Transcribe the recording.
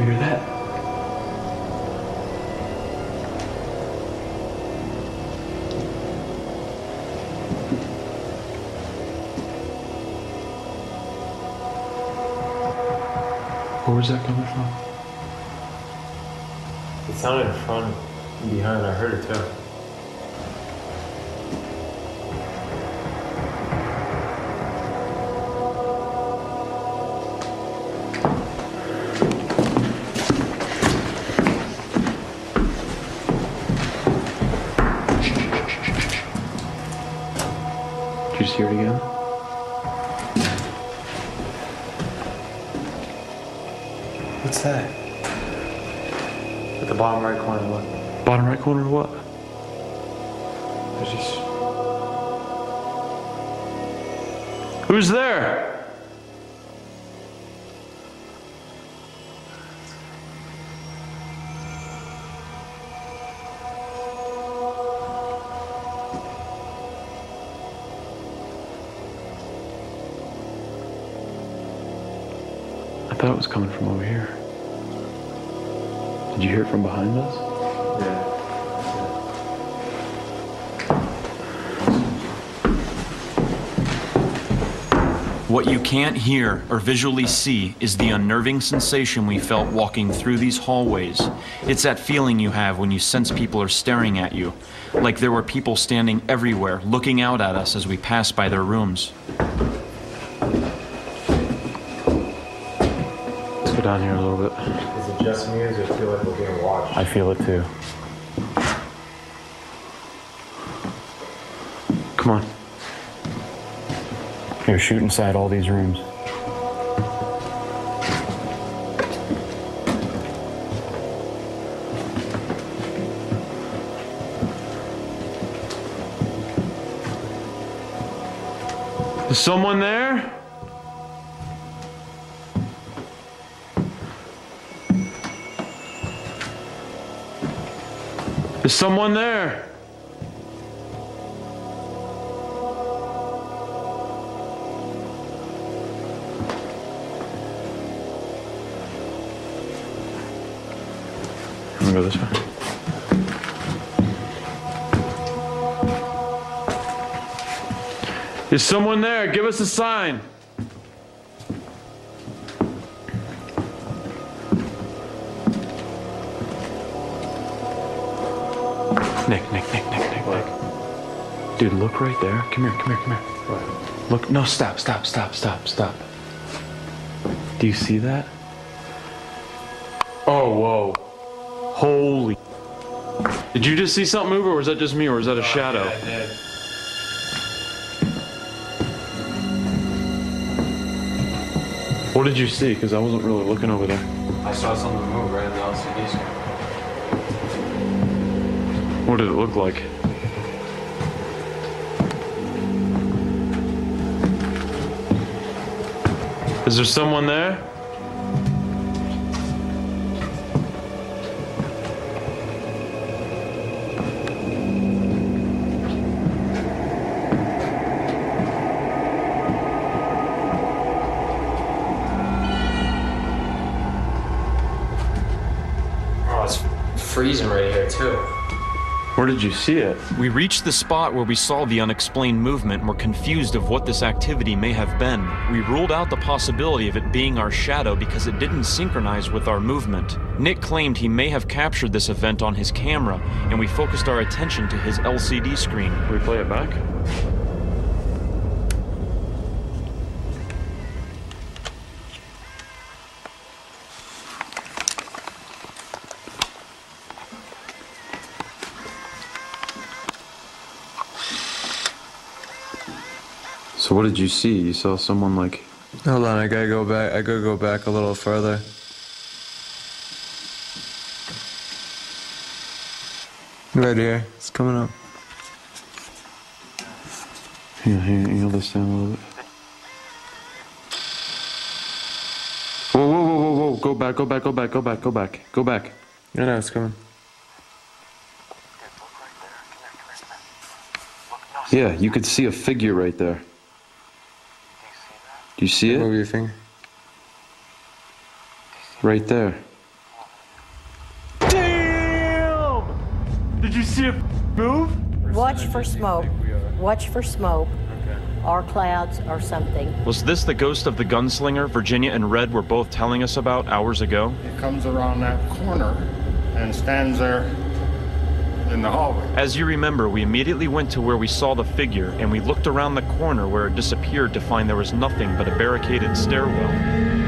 You hear that? Where was that coming from? It sounded in front and behind. I heard it too. Just it again? What's that? At the bottom right corner, what? Bottom right corner or what? There's just. Who's there? Thought it was coming from over here. Did you hear it from behind us? Yeah. What you can't hear or visually see is the unnerving sensation we felt walking through these hallways. It's that feeling you have when you sense people are staring at you, like there were people standing everywhere, looking out at us as we passed by their rooms. Go down here a little bit. Is it just me or does it feel like we're being watched? I feel it too. Come on. Here, shoot inside all these rooms. Is someone there? Is someone there? I'm gonna go this way. Is someone there? Give us a sign. Nick, Nick, Nick, Nick, Nick, Nick. Dude, look right there. Come here, come here, come here. Look, no, stop, stop, stop, stop, stop. Do you see that? Oh, whoa. Holy. Did you just see something move, or was that just me, or was that a uh, shadow? Yeah, I did. What did you see? Because I wasn't really looking over there. I saw something move right in the LCD screen. What did it look like? Is there someone there? Oh, it's freezing right here too. Where did you see it? We reached the spot where we saw the unexplained movement and were confused of what this activity may have been. We ruled out the possibility of it being our shadow because it didn't synchronize with our movement. Nick claimed he may have captured this event on his camera, and we focused our attention to his LCD screen. Can we play it back? So what did you see? You saw someone like Hold on, I gotta go back. I gotta go back a little further. Right here. It's coming up. Hang on, hang on, hang this down a little bit. Whoa, whoa, whoa, whoa, whoa! Go back, go back, go back, go back, go back, go back. No, no, it's coming. Yeah, you could see a figure right there. Do you see it? Move your finger. Right there. Damn! Did you see it move? Watch for smoke. Watch for smoke. Okay. Or clouds or something. Was this the ghost of the gunslinger Virginia and Red were both telling us about hours ago? It comes around that corner and stands there in the hallway. As you remember, we immediately went to where we saw the figure and we looked around the corner where it disappeared to find there was nothing but a barricaded stairwell.